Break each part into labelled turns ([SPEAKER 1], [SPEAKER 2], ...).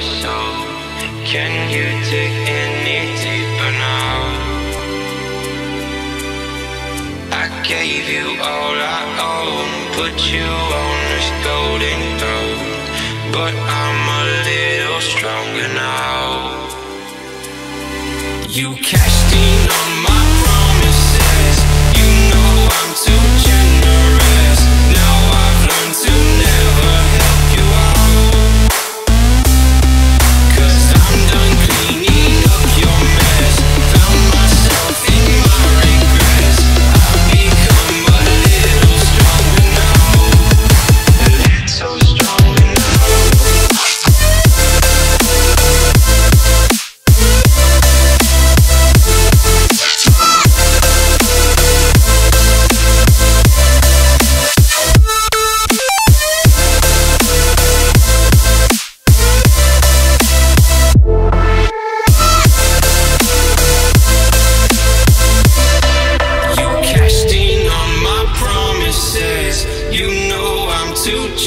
[SPEAKER 1] your soul. Can you dig any deeper now? I gave you all I own, put you on this golden throne. But I'm a little stronger now. You cashed in on my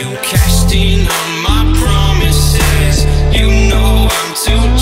[SPEAKER 1] You cashed in on my promises. You know I'm too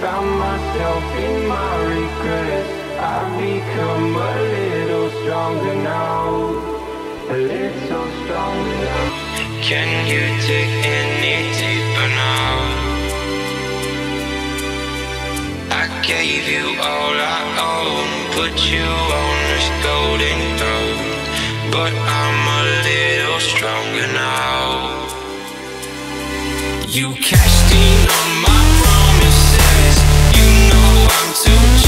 [SPEAKER 1] Found myself in my regrets. I've become a little stronger now. A little stronger now. Can you dig any deeper now? I gave you all I own, put you on this golden throne. But I'm a little stronger now. You cashed in on my I'm too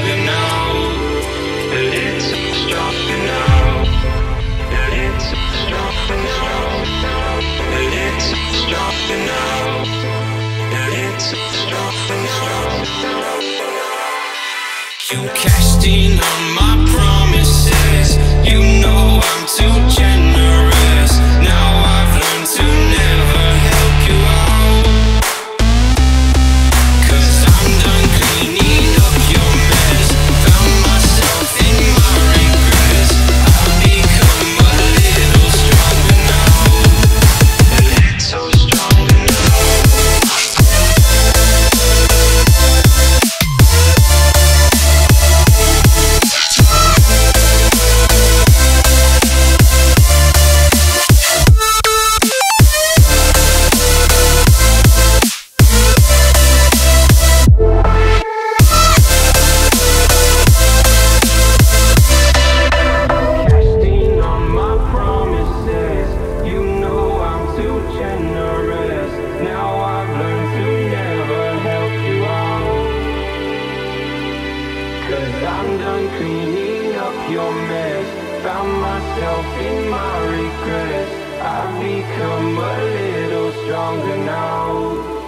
[SPEAKER 1] Cause I'm done cleaning up your mess. Found myself in my regrets. I've become a little stronger now.